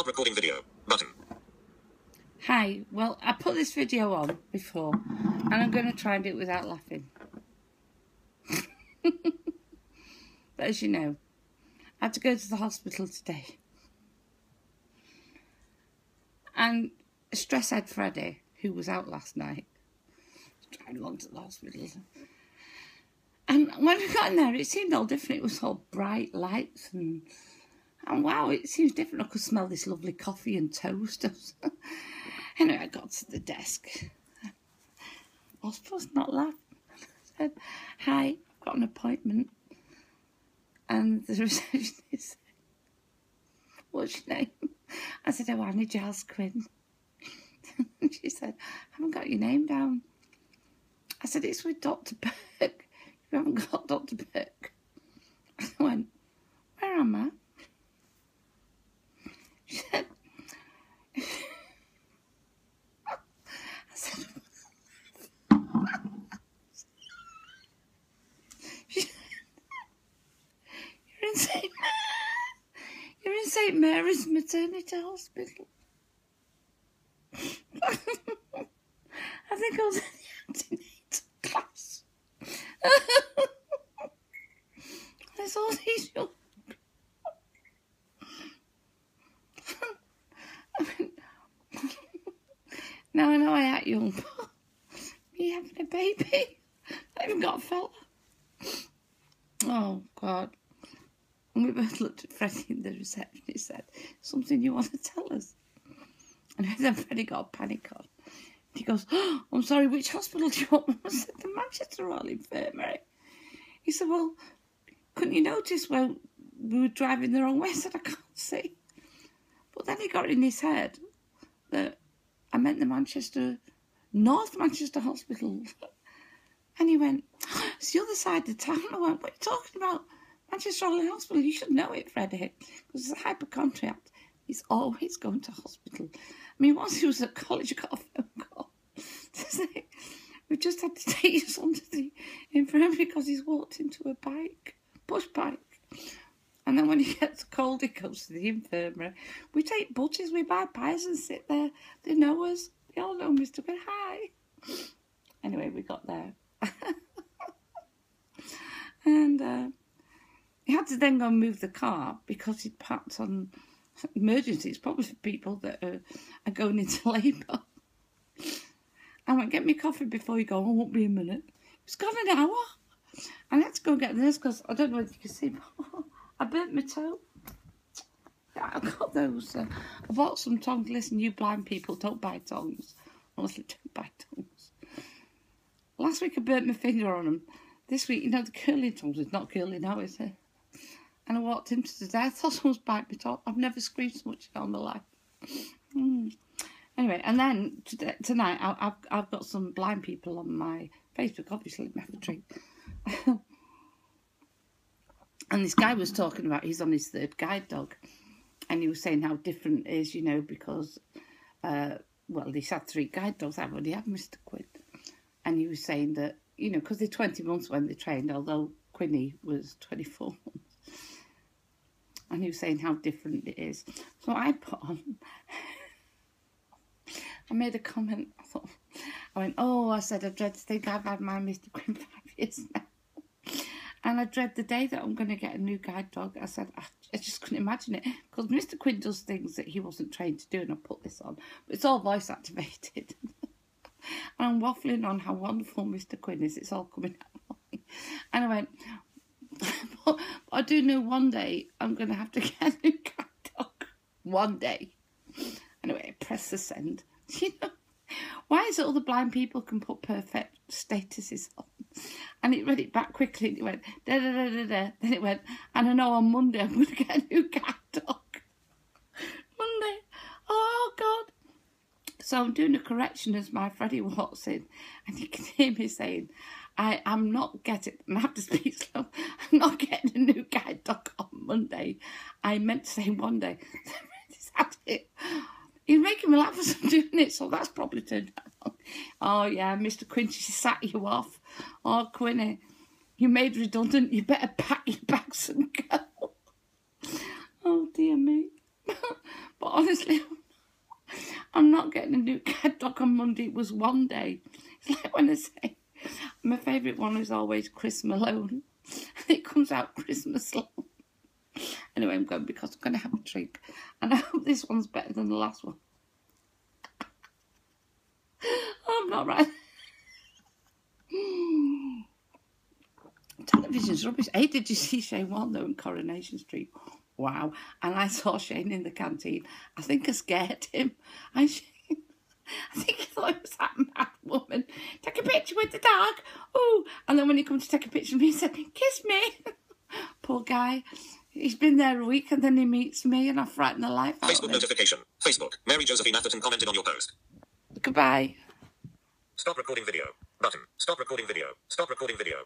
Stop recording video. Button. Hi, well, I put this video on before, and I'm going to try and do it without laughing. but as you know, I had to go to the hospital today. And Stress Ed Freddy, who was out last night, driving along to the hospital. And when we got in there, it seemed all different. It was all bright lights and, and wow, it seems different. I could smell this lovely coffee and toast. anyway, I got to the desk. I was supposed to not laugh. I said, Hi, I've got an appointment. And the receptionist said, What's your name? I said, Oh, I'm Giles Quinn. she said, I haven't got your name down. I said, It's with Dr. Burke. You haven't got Dr. Burke. I went, Where am I? She said, I said, she said, You're in St. You're in St. Mary's Maternity Hospital. I think I was in the antenatal class. There's all these young now I know I act young, me having a baby, I even got a fella. Oh God. And we both looked at Freddie in the reception. He said, Something you want to tell us? And then Freddie got a panic on. He goes, oh, I'm sorry, which hospital do you want? I said, the Manchester Royal Infirmary. He said, well, couldn't you notice when we were driving the wrong way? I said, I can't see. But then he got in his head that I meant the Manchester, North Manchester Hospital. And he went, it's the other side of the town. I went, what are you talking about? Manchester Hospital, you should know it, Freddie, because it's a hypochondriac. He's always going to hospital. I mean, once he was at college, I got a phone call to say, we've just had to take his son to the infirmary because he's walked into a bike, push bike. And then when he gets cold, he goes to the infirmary. We take butchers, we buy pies and sit there. They know us. They all know Mr. But hi. Anyway, we got there. and uh, he had to then go and move the car because he'd parked on emergencies, probably for people that are, are going into labour. I went, get me coffee before you go, I won't be a minute. It's gone an hour. I had to go and get this because I don't know if you can see, but I burnt my toe. Yeah, I got those. Uh, I bought some tongs. Listen, you blind people, don't buy tongs. Honestly, don't buy tongs. Last week I burnt my finger on them. This week, you know, the curling tongs is not curling now, is it? And I walked into the death. I was biting me top. I've never screamed so much in my life. Mm. Anyway, and then today, tonight I, have I've got some blind people on my Facebook. Obviously, me drink. and this guy was talking about he's on his third guide dog, and he was saying how different it is, you know, because uh, well, he's had three guide dogs. I've already had Mr. Quinn, and he was saying that you know because they're twenty months when they trained, although Quinny was twenty four. And he was saying how different it is. So I put on I made a comment. I thought, I went, oh, I said, I dread to think I've had my Mr. Quinn five years now. And I dread the day that I'm going to get a new guide dog. I said, I, just couldn't imagine it. Because Mr. Quinn does things that he wasn't trained to do, and I put this on. But it's all voice activated. and I'm waffling on how wonderful Mr. Quinn is. It's all coming out. And I went, I do know one day I'm going to have to get a new cat dog. One day. Anyway, I press the send. You know, why is it all the blind people can put perfect statuses on? And it read it back quickly and it went da da da da da. Then it went, and I know on Monday I'm going to get a new cat dog. Monday. Oh God. So I'm doing a correction as my Freddie walks in, and you can hear me saying, I am not getting, I have to speak slow, I'm not getting a new guide dog on Monday. I meant to say one day. It. He's making me laugh as I'm doing it, so that's probably turned out. Oh, yeah, Mr. Quincy sat you off. Oh, Quinny, you made redundant. You better pack your bags and go. Oh, dear me. but honestly, I'm not getting a new guide dog on Monday. It was one day. It's like when I say my favourite one is always Chris Malone. It comes out Christmas long. Anyway, I'm going because I'm going to have a drink. And I hope this one's better than the last one. I'm not right. Television's rubbish. Hey, did you see Shayne Ward in Coronation Street? Wow. And I saw Shayne in the canteen. I think I scared him. I, I think he thought it was that mad woman. Take a picture with the dog. Oh, and then when he comes to take a picture of me, he said, kiss me. Poor guy. He's been there a week and then he meets me and I frighten the life out Facebook of him. notification. Facebook. Mary Josephine Atherton commented on your post. Goodbye. Stop recording video. Button. Stop recording video. Stop recording video.